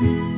I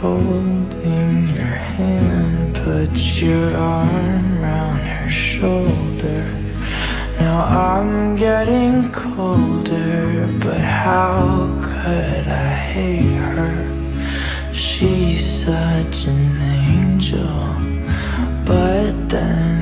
holding your hand. Put your arm round her shoulder. Now I'm getting colder, but how could I hate her? She's such an angel, but then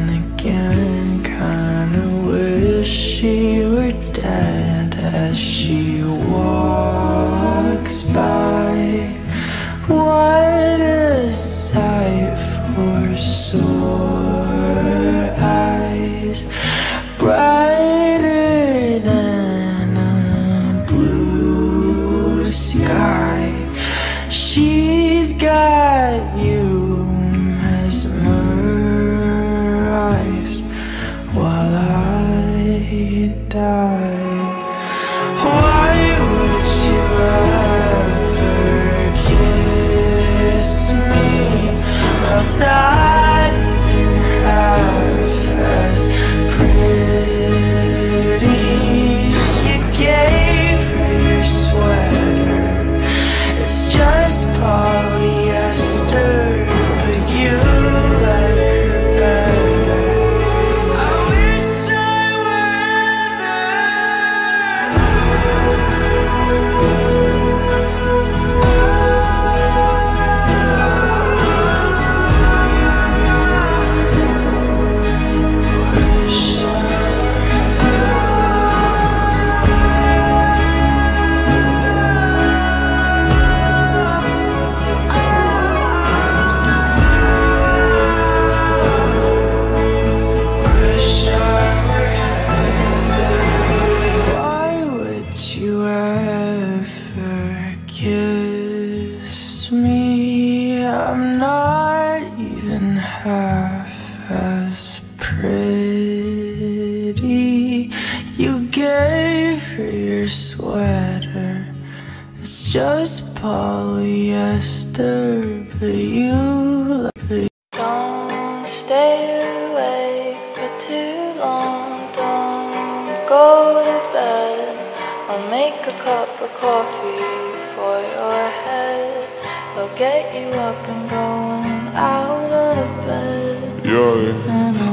get you up and going out of bed. Yeah,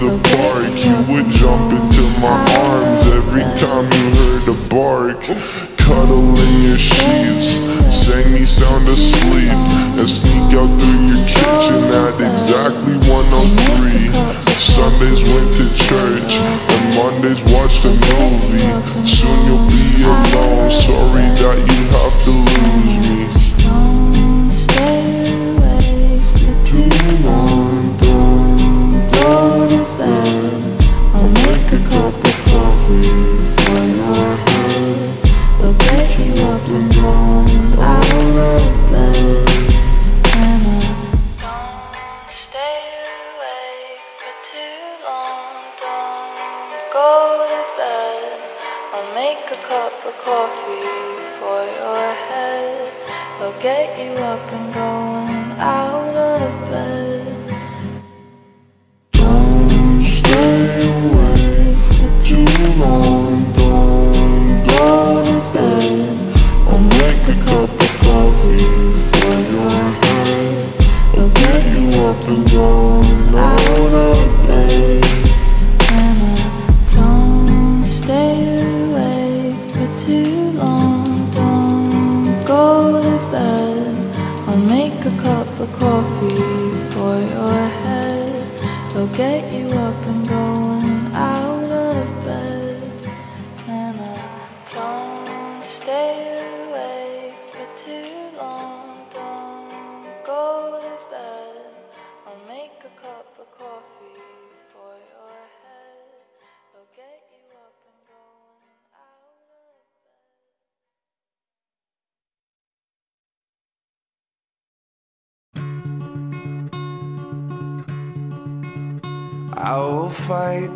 the park You would jump into my arms Every time you heard a bark. Cuddle in your sheets Sang me sound asleep And sneak out through your kitchen At exactly 103 Sundays went to church And Mondays watched a movie up and going out of bed. Don't stay away for too long coffee for your head. I'll get you up and I will fight.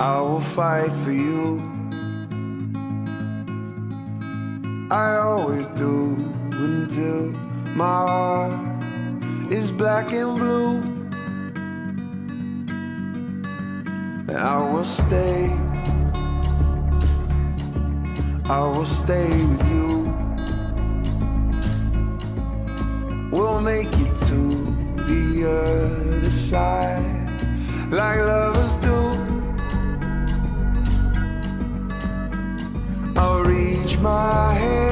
I will fight for you. I always do until my heart is black and blue. I will stay. I will stay with you. We'll make it to the other side like lovers do. I'll reach my hands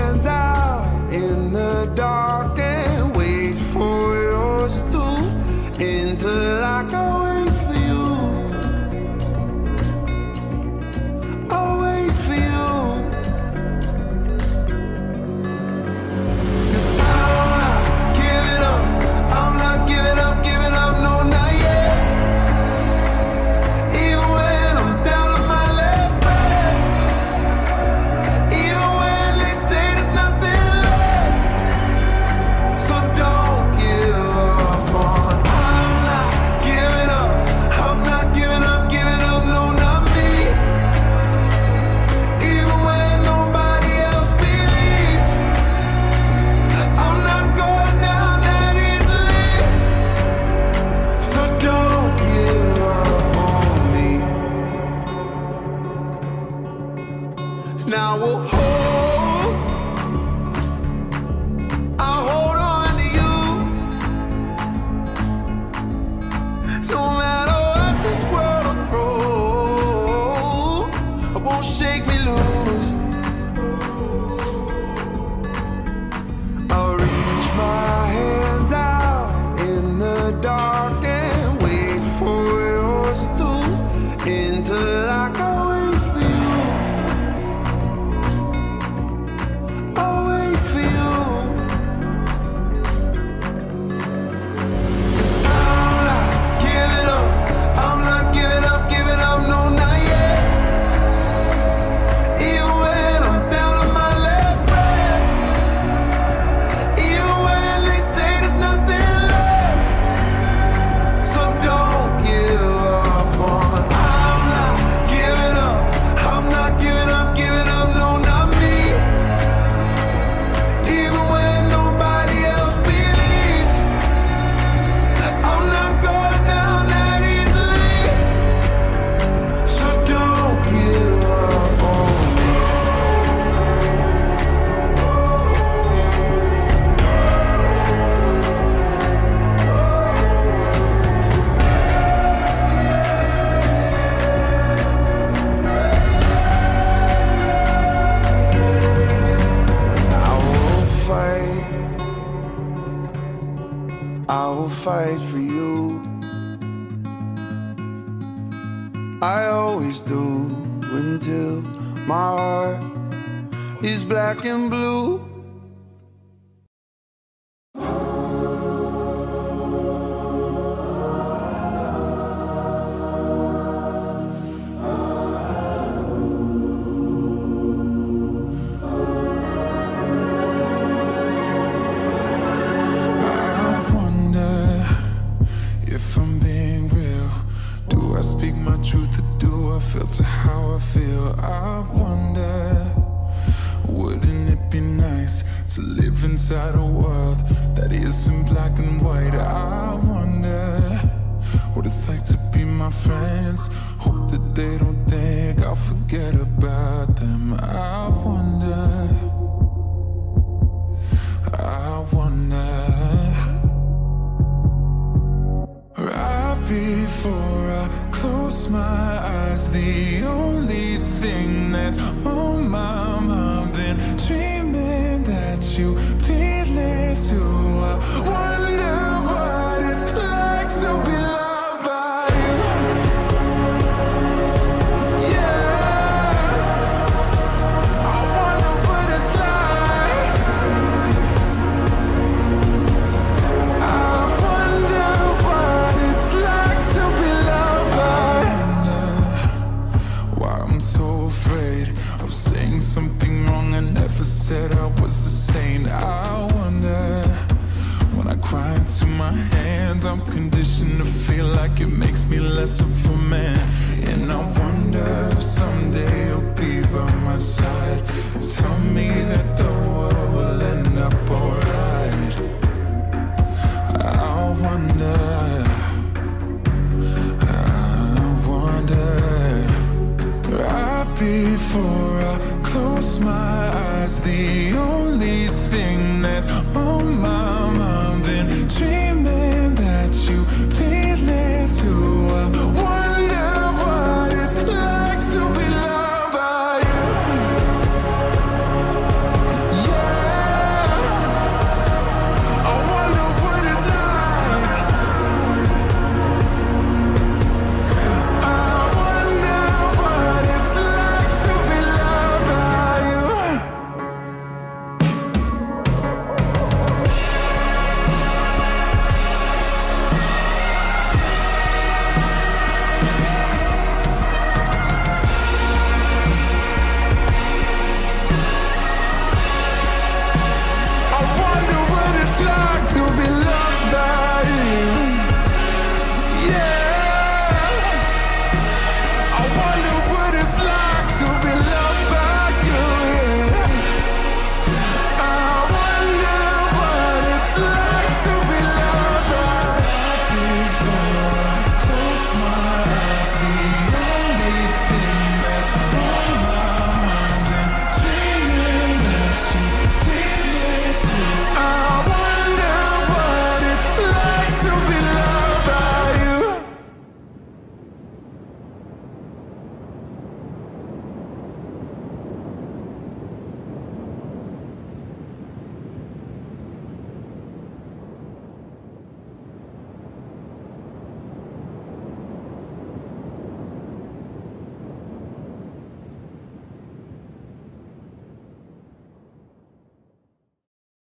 bullshit. I always do until my heart is black and blue. Speak my truth or do I filter how I feel? I wonder, wouldn't it be nice to live inside a world that isn't black and white? I wonder what it's like to be my friends. Hope that they don't think I'll forget about them. I wonder. I wonder Right before I close my eyes The only thing that's on my mind Been dreaming that you feel it too makes me less of a man. And I wonder if someday you'll be by my side. and Tell me that the world will end up alright. I wonder, I wonder, right before I close my eyes, the only thing that's on my mind, been dreaming